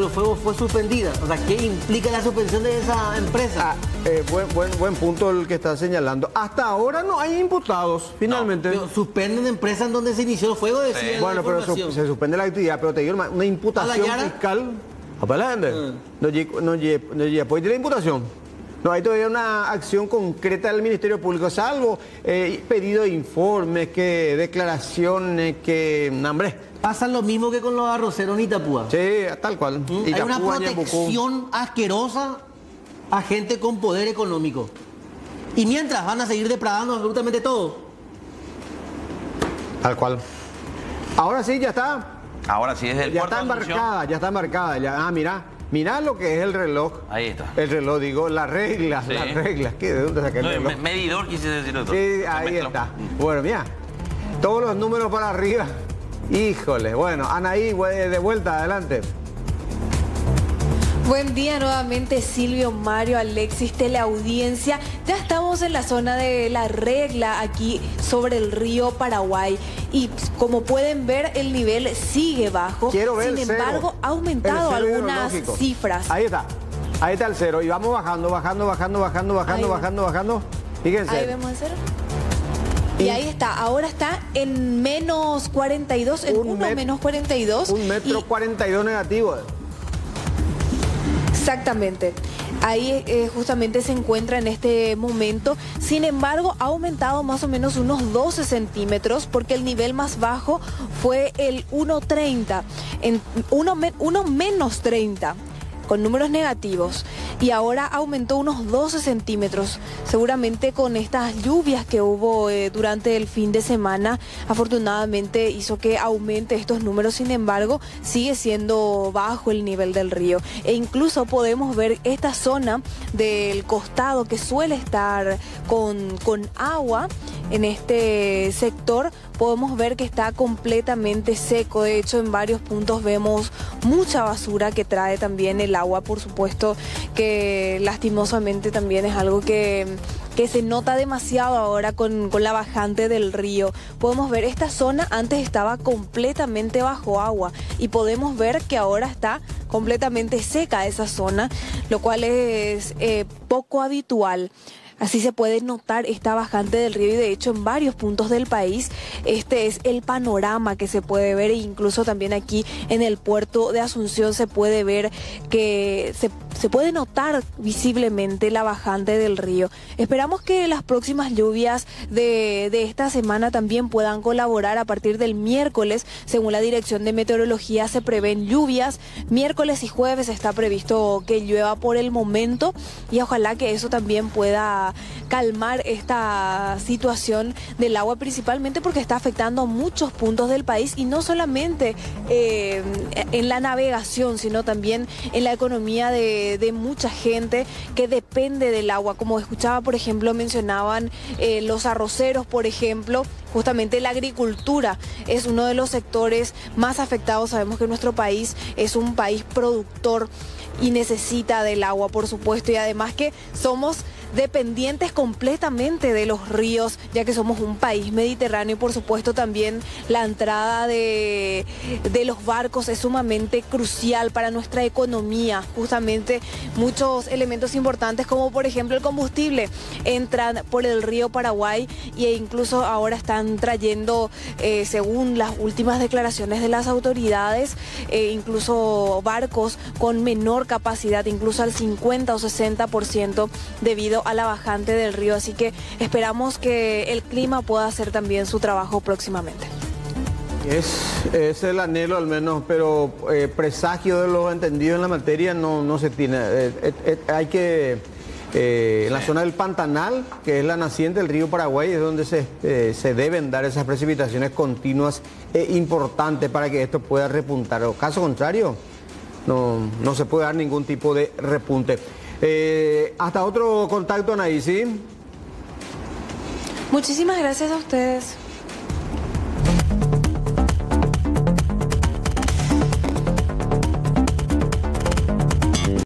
los Fuegos fue suspendida. O sea, ¿qué implica la suspensión de esa empresa? Ah, eh, buen, buen, buen punto el que está señalando. Hasta ahora no hay imputados, finalmente. Pero suspenden empresas en donde se inició el fuego, la Bueno, pero su- se suspende la actividad, pero te digo, una imputación ¿A la Yara? fiscal. ¿A la gente? Mm. No lle- no lle- no lle- pues tiene imputación. No hay todavía una acción concreta del Ministerio Público, salvo eh, pedido de informes, que declaraciones, que. no, hombre. Pasa lo mismo que con los arroceros en Itapúa. Sí, tal cual. ¿Mm? Hay una Itapúa, protección asquerosa a gente con poder económico. Y mientras van a seguir depravando absolutamente todo. Tal cual. Ahora sí, ya está. Ahora sí, desde el Ya está embarcada, ya está embarcada. Ya. Ah, mira, mira lo que es el reloj. Ahí está. El reloj, digo, las reglas, Sí. las reglas. ¿Qué? ¿De dónde saqué el No, reloj? me- medidor quise decir otro. Sí, ahí mezcló. está. Bueno, mira, todos los números para arriba. Híjole, bueno, Anaí, de vuelta, adelante. Buen día nuevamente Silvio, Mario, Alexis, teleaudiencia. Ya estamos en la zona de la regla aquí sobre el río Paraguay y como pueden ver el nivel sigue bajo. Quiero ver Sin el cero. embargo, ha aumentado algunas cifras. Ahí está, ahí está el cero. Y vamos bajando, bajando, bajando, bajando, bajando, bajando, bajando. Fíjense. Ahí vemos el cero. Y ahí está, ahora está en menos 42, en Un 1 met- menos 42. Un metro y- 42 negativo. Exactamente. Ahí eh, justamente se encuentra en este momento. Sin embargo, ha aumentado más o menos unos 12 centímetros porque el nivel más bajo fue el 1.30, en 1 menos 30 con números negativos y ahora aumentó unos 12 centímetros. Seguramente con estas lluvias que hubo eh, durante el fin de semana, afortunadamente hizo que aumente estos números. Sin embargo, sigue siendo bajo el nivel del río. E incluso podemos ver esta zona del costado que suele estar con, con agua en este sector podemos ver que está completamente seco. De hecho, en varios puntos vemos mucha basura que trae también el agua. Por supuesto que lastimosamente también es algo que, que se nota demasiado ahora con, con la bajante del río. Podemos ver esta zona antes estaba completamente bajo agua y podemos ver que ahora está completamente seca esa zona, lo cual es eh, poco habitual. Así se puede notar esta bajante del río y de hecho en varios puntos del país este es el panorama que se puede ver e incluso también aquí en el puerto de Asunción se puede ver que se, se puede notar visiblemente la bajante del río. Esperamos que las próximas lluvias de, de esta semana también puedan colaborar a partir del miércoles. Según la Dirección de Meteorología se prevén lluvias. Miércoles y jueves está previsto que llueva por el momento y ojalá que eso también pueda calmar esta situación del agua principalmente porque está afectando a muchos puntos del país y no solamente eh, en la navegación sino también en la economía de, mucha gente que depende del agua. Como escuchaba por ejemplo mencionaban eh, los arroceros por ejemplo justamente la agricultura es uno de los sectores más afectados. Sabemos que nuestro país es un país productor y necesita del agua por supuesto y además que somos dependientes completamente de los ríos, ya que somos un país mediterráneo y por supuesto también la entrada de, de los barcos es sumamente crucial para nuestra economía. Justamente muchos elementos importantes como por ejemplo el combustible entran por el río Paraguay e incluso ahora están trayendo, eh, según las últimas declaraciones de las autoridades, eh, incluso barcos con menor capacidad, incluso al 50 o 60% debido a la bajante del río. Así que esperamos que el clima pueda hacer también su trabajo próximamente. Es, es el anhelo al menos, pero eh, presagio de los entendidos en la materia no, no se tiene. Eh, eh, eh, hay que, eh, en la zona del Pantanal, que es la naciente del río Paraguay, es donde se, eh, se deben dar esas precipitaciones continuas e importantes para que esto pueda repuntar. O caso contrario, no, no se puede dar ningún tipo de repunte. Eh, hasta otro contacto, Anaí, ¿sí? Muchísimas gracias a ustedes.